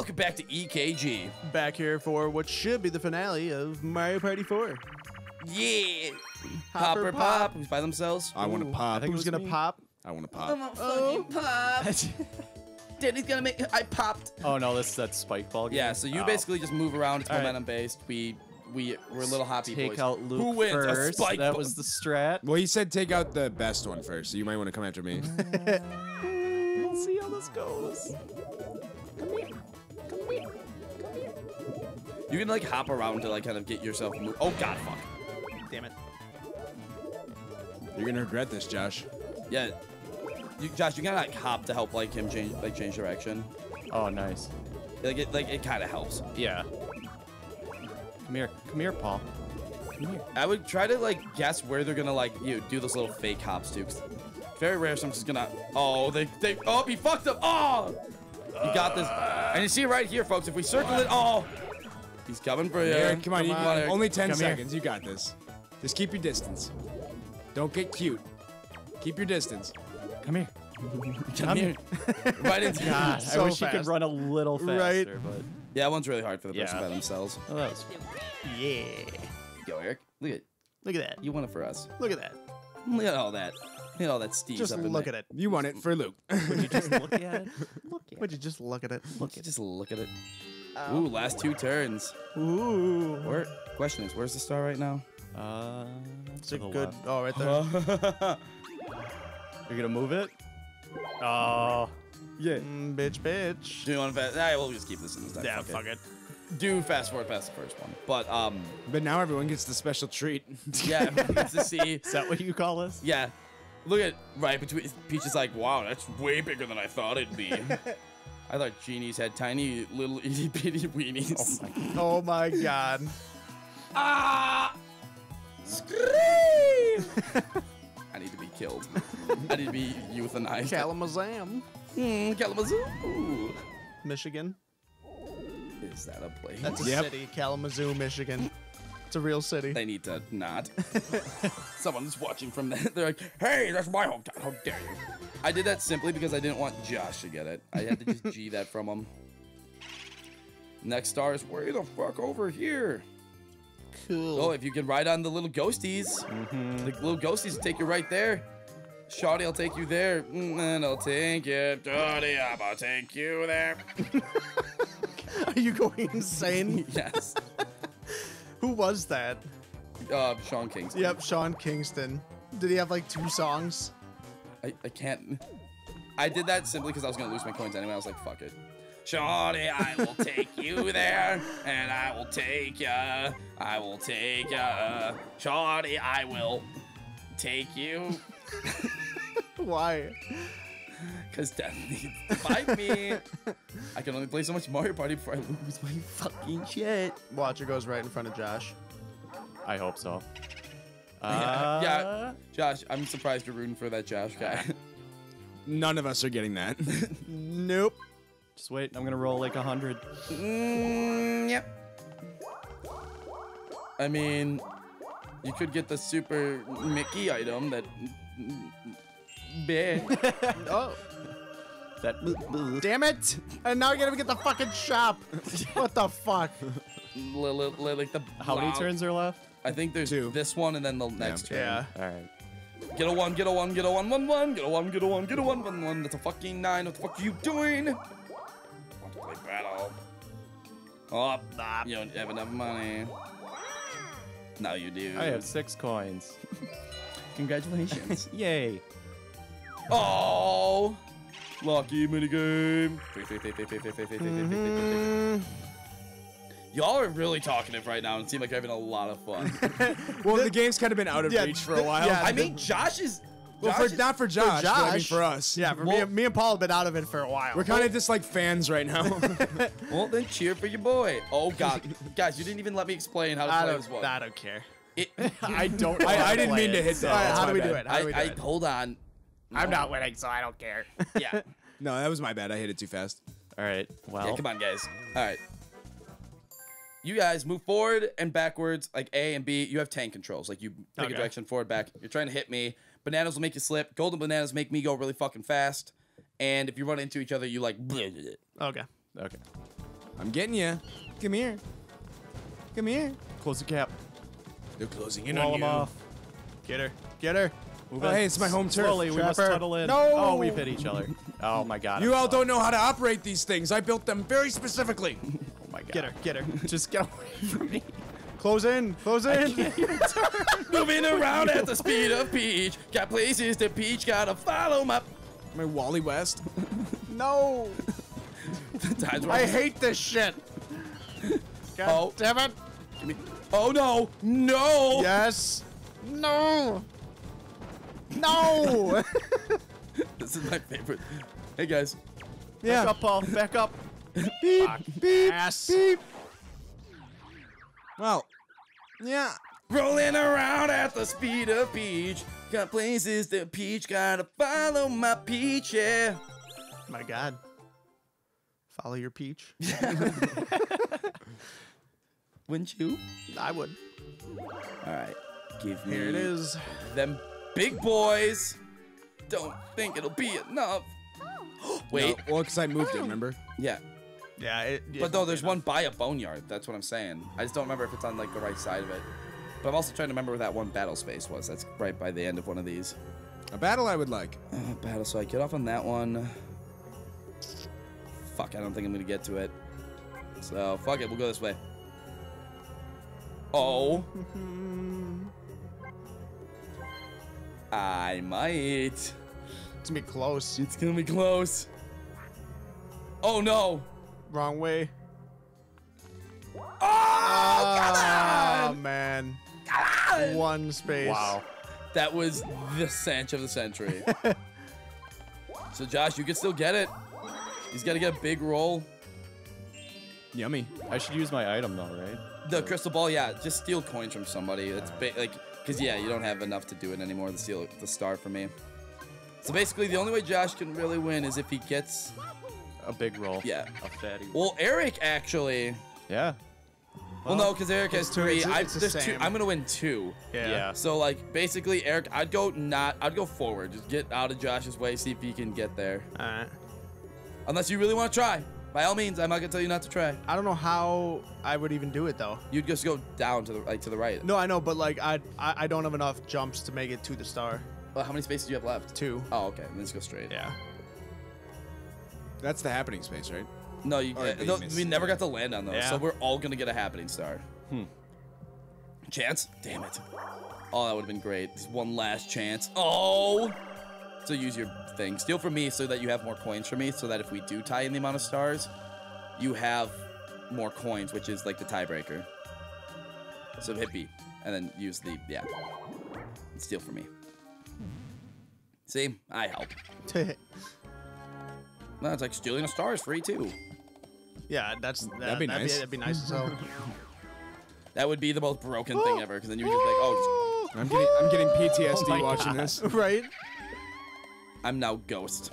Welcome back to EKG. Back here for what should be the finale of Mario Party 4. Yeah. Hopper Hopper pop. pop. Who's by themselves? I want to pop. Who's gonna pop? I want to pop. a fucking oh. pop. Daddy's gonna make. I popped. oh no, this is that spike ball game. Yeah. So you Oh. basically just move around. It's All right. momentum based. We we we're little hoppy take boys. out Luke Who wins? first. A spike. that was the strat. Well, he said take out the best one first, so you might want to come after me. We'll see how this goes. You can like hop around to like kind of get yourself. Move. Oh god, fuck. Damn it. You're gonna regret this, Josh. Yeah. You, Josh, you gotta like hop to help like him change like change direction. Oh, nice. Like it like it kind of helps. Yeah. Come here, come here, Paul. Come here. I would try to like guess where they're gonna like you do those little fake hops too. 'cause it's very rare someone's just gonna. Oh, they they. Oh, he fucked up. Oh, you got this. And you see right here, folks. If we circle it, oh, he's coming for you. Eric, come on, you, Eric. only 10 Come here. seconds. You got this. Just keep your distance. Don't get cute. Keep your distance. Come here. Come here. right into God, So I wish you fast. could run a little faster, Right. faster, but Yeah, that one's really hard for the person Yeah. by themselves. oh, that was Yeah. Go, Eric. Look at Look at that. you won it for us. Look at that. Look at all that. Look at all that Steve Just up in look there. at it. You won it for Luke. Would you just look at it? Look at it. Would you just look at it? Look at it. just look at it. Ooh, last two turns. Ooh. Where? Question is, where's the star right now? Uh, It's a good. Oh, right there. You're gonna move it? Oh. Yeah. Mm, bitch, bitch. Do you want to fast? Nah, we'll just keep this in the time. Yeah, fuck it. Do fast forward past the first one. But um, but now everyone gets the special treat. yeah, it's to see. Is that what you call this? Yeah, look at right between. Peach is like, wow, that's way bigger than I thought it'd be. I thought genies had tiny little itty bitty weenies. Oh my god. ah! Scream! I need to be killed. I need to be euthanized. Kalamazam. Hmm, Kalamazoo. Michigan. Is that a place? That's a Yep. city. Kalamazoo, Michigan. It's a real city. They need to not. Someone's watching from there. They're like, hey, that's my hometown. How dare you? I did that simply because I didn't want Josh to get it. I had to just G that from him. Next star is way the fuck over here. Cool. Oh, if you can ride on the little ghosties. The little ghosties will take you right there. Shawty will take you there. Mm, And I'll take you. Shawty, gonna take you there. Are you going insane? yes. Who was that? Uh, Sean Kingston. Yep, Sean Kingston. Did he have like two songs? I, I can't. I did that simply because I was gonna lose my coins anyway. I was like, fuck it. Shawty, I will take you there, and I will take ya. I will take ya. Shawty, I will take you, Why? cause death needs to fight me. I can only play so much Mario Party before I lose my fucking shit. Watcher goes right in front of Josh. I hope so. Yeah, Uh, yeah, Josh, I'm surprised you're rooting for that Josh guy. None of us are getting that. Nope. Just wait. I'm gonna roll like a hundred. Mm, yep. I mean, you could get the Super Mickey item that. Big. Oh, That. damn it! And now you're gonna get the fucking shop. what the fuck? li- li- li- like the. How many turns are left? I think there's Two. this one and then the next turn. Yeah. All right. Get a one, get a one, get a one, one, one, get a one, get a one, get a one, one, one. That's a fucking nine. What the fuck are you doing? Want to play battle? Oh, Nah. you don't have enough money. Now you do. I have six coins. Congratulations. Yay. Oh, lucky minigame. Mm-hmm. Y'all are really talkative right now and seem like you're having a lot of fun. well, the game's kind of been out of Yeah, reach for a while. yeah, I mean, Josh is. well, Josh for, is- not for Josh, but I mean for us. Yeah, for me, Well- and- me and Paul have been out of it for a while. We're kind of just like fans right now. Well, then cheer for your boy. Oh God, guys, you didn't even let me explain how to I play this one. I don't care. It, I don't. I, I didn't mean to hit that. All right, how do we do it? How do we do I, I it? hold on. I'm not winning, so I don't care. Yeah. No, that was my bad. I hit it too fast. All right. Well. Yeah, come on, guys. All right. You guys move forward and backwards, like A and B. You have tank controls. Like you pick Okay. a direction forward, back. You're trying to hit me. Bananas will make you slip. Golden bananas make me go really fucking fast. And if you run into each other, you like. Okay. Okay. I'm getting you. Come here. Come here. Close the cap. They're closing in Wall on him you. off. Get her. Get her. Move Oh, in. hey, it's my home turf. Slowly, we must Trapper. tunnel in. No! Oh, we've hit each other. Oh my god. You I'm all fucked. don't know how to operate these things. I built them very specifically. Oh my god. Get her. Get her. Just get away from me. Close in. Close in. Moving around at the speed of Peach. Got places to Peach, gotta follow my. My Wally West. no. Times where I hate this shit. Oh. God Oh. damn it. Give me- Oh no! No! Yes. No. No. This is my favorite. Hey guys. Back up, Paul. Back up. beep. Beep. Ass. Beep. Well, yeah. Rolling around at the speed of Peach. Got places to Peach, gotta follow my Peach, yeah. My God. Follow your peach. Wouldn't you? I would. Alright. Give me Here it is. them big boys. Don't think it'll be enough. Wait. No, well, because I moved it, remember? Yeah. Yeah. It, it But no, there's one by a boneyard. That's what I'm saying. I just don't remember if it's on like the right side of it. But I'm also trying to remember where that one battle space was. That's right by the end of one of these. A battle I would like. Uh, battle, so I get off on that one. Fuck, I don't think I'm gonna get to it. So, fuck it, we'll go this way. Oh. I might. It's gonna be close. It's gonna be close. Oh no. Wrong way. Oh, Oh come ah, on! man. Come on! One space. Wow. That was the Sanch of the century. so, Josh, you can still get it. He's got to get a big roll. Yummy. I should use my item though, right? The crystal ball, yeah, just steal coins from somebody. It's ba- like, cause yeah, you don't have enough to do it anymore. The steal the star for me. So basically, the only way Josh can really win is if he gets. A big roll. Yeah. A fatty. Well, Eric actually. Yeah. Well, no, because Eric has two- three. it's- I, it's the there's two. same. I'm gonna win two. Yeah. Yeah. So like, basically, Eric, I'd go not. I'd go forward. Just get out of Josh's way. See if he can get there. Alright. Unless you really want to try. By all means, I'm not gonna tell you not to try. I don't know how I would even do it though. You'd just go down to the right to the right. No, I know, but like I I, I don't have enough jumps to make it to the star. Well, how many spaces do you have left? Two. Oh, okay. Then just go straight. Yeah. That's the happening space, right? No, you. Or uh, the no, we never got to land on those, Yeah. so we're all gonna get a happening star. Hmm. Chance? Damn it. Oh, that would have been great. Just one last chance. Oh. So use your thing. Steal from me so that you have more coins for me, so that if we do tie in the amount of stars, you have more coins, which is like the tiebreaker. So hit B, and then use the yeah. And steal from me. See, I help. No, it's like stealing a star is free too. yeah, that's that, That'd be nice. that'd be nice. So. That would be the most broken thing oh. ever, because then you would just be like, oh, I'm getting I'm getting PTSD oh my watching God. this. right. Just- I'm now Ghost.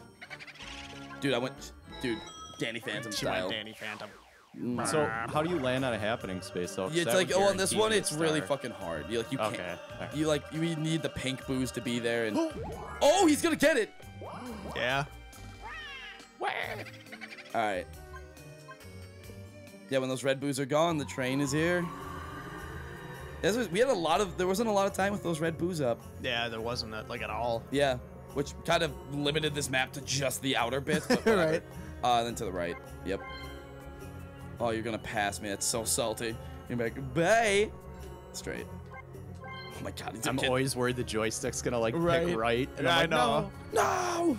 Dude, I went, dude, Danny Phantom She went style. Danny Phantom. So how do you land on a happening space though? 'Cause Yeah, it's like, oh, on this one, you a it's really fucking hard. You like, you can't. Okay. okay. You like, you need the pink boos to be there, and oh, he's gonna get it. Yeah. All right. Yeah, when those red boos are gone, the train is here. This was, we had a lot of. There wasn't a lot of time with those red boos up. Yeah, there wasn't that like at all. Yeah, which kind of limited this map to just the outer bits. But. Right. Uh, then to the right. Yep. Oh, you're gonna pass me. That's so salty. You're like, bye. Straight. Oh my god, he's a I'm kid. always worried the joystick's gonna like Right. pick right, and I I'm like, know. no. No.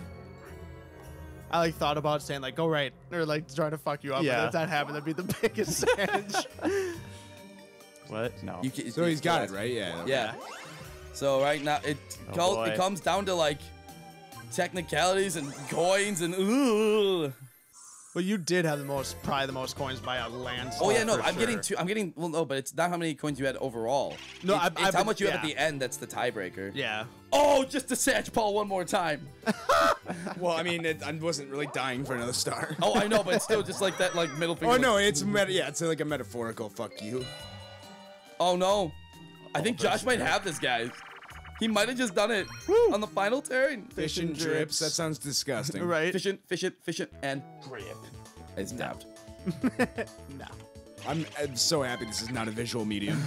I like thought about saying like go right or like trying to fuck you up. Yeah. But if that happened, that'd be the biggest sandwich. What? No. You can, So he's got it, right? Yeah. Yeah. So right now it Oh, col- boy. it comes down to like technicalities and coins and ooh. well, you did have the most, probably the most coins by a landslide. Oh yeah, no, I'm getting two. I'm getting well, no, but it's not how many coins you had overall. No, it's, I- it's I've how much you have at the end. That's the tiebreaker. Yeah. Oh, just to Satch Paul one more time. Well, I mean, it, I wasn't really dying for another star. Oh, I know, but it's still just like that, like middle finger. Oh no, it's meta. Yeah, it's like a metaphorical fuck you. Oh no, I think Josh might have this, guys. He might have just done it on the final turn. Fish and drips. That sounds disgusting. Right. Fish it, fish it, fish it, and grip. It's dabbed. No. I'm, I'm so happy this is not a visual medium.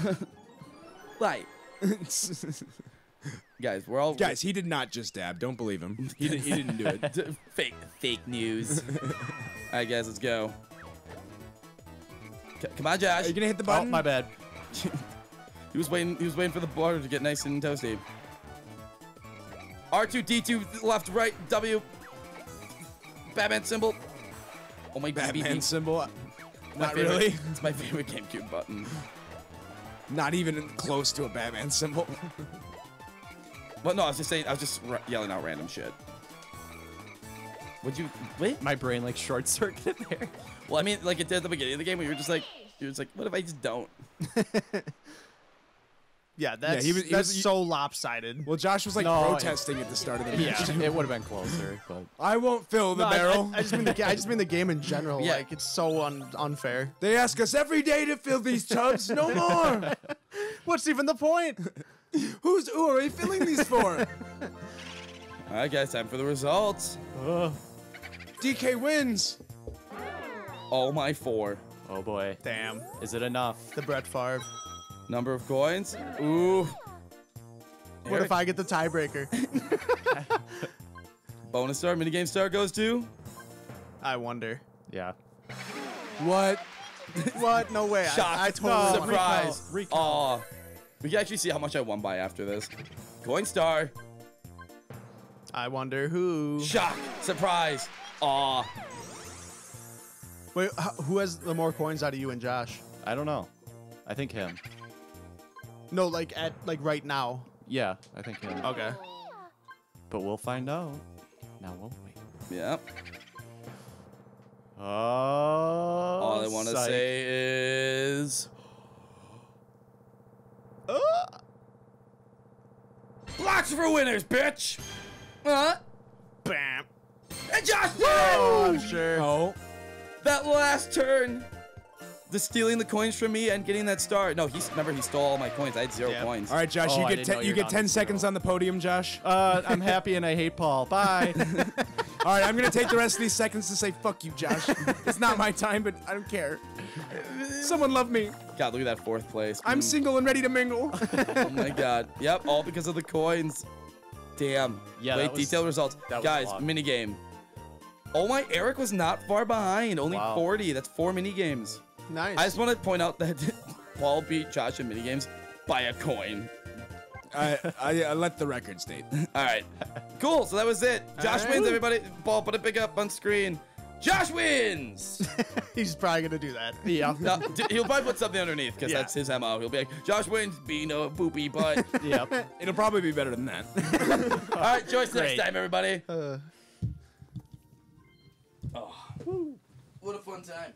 Light. Guys, we're all Guys, he did not just dab. Don't believe him. He, did, he didn't do it. D- fake fake news. all right, guys, let's go. C- come on, Josh. Are you gonna hit the Oh, button? my bad. He was waiting. He was waiting for the bar to get nice and toasty. R2 D2 left right W. Batman symbol. Oh my Batman symbol. My Not favorite- really. It's my favorite GameCube button. Not even close to a Batman symbol. Well, no, I was just saying. I was just yelling out random shit. Would you wait? My brain like short circuited there. Well, I mean, like it did at the beginning of the game, where you were just like, you're just like, what if I just don't? Yeah, that's he was- he that's was- so lopsided. Well, Josh was like No, protesting at the start of the match. Yeah, it would have been closer, but I won't fill the No, barrel. I, I just mean the I just mean the game in general. Yeah. Like it's so un- unfair. they ask us every day to fill these tubs. No more. What's even the point? Who's who are we filling these for? All right, guys, time for the results. DK wins. Oh my four. oh boy, Damn, is it enough? the Brett Favre. Number of coins. Ooh. What Eric, if I get the tiebreaker? bonus star, minigame star goes to? I wonder. Yeah. What? What? No way. Shock. I, I totally want- Surprise. Recall. Aw. We can actually see how much I won by after this. Coin star. I wonder who. Shock. Surprise. Aw. Wait, who has the more coins out of you and Josh? I don't know. I think him. No, like at like right now. Yeah, I think him. Okay. But we'll find out. Now won't we? Yep. Oh. All I want to say is. Blocks for winners, bitch! Huh? Bam. And Josh Oh, wins! I'm sure. Oh. That last turn! The stealing the coins from me and getting that star. No, he's remember he stole all my coins. I had zero Yeah. coins. All right, Josh, Oh, you get ten, you get ten seconds zero. on the podium, Josh. Uh, I'm happy and I hate Paul. Bye. All right, I'm gonna take the rest of these seconds to say fuck you, Josh. it's not my time, but I don't care. Someone love me. God, look at that fourth place. I'm Mm. single and ready to mingle. Oh my god. Yep, all because of the coins. Damn. Yeah, Wait, that was- detailed results. Guys, a lot. mini game. Oh my, Eric was not far behind. Only Wow. 40. That's four mini games. Nice. I just want to point out that Paul beat Josh in mini games by a coin. I, I, I let the record state. All right. Cool. So that was it. Josh right. wins, everybody. Paul, put a big up on screen. Josh wins. He's probably gonna do that. yeah. no, d- he'll probably put something underneath because Yeah. that's his MO. He'll be like, Josh wins, being a boopy butt. yeah. It'll probably be better than that. All right, Joyce, next time, everybody. Uh, What a fun time.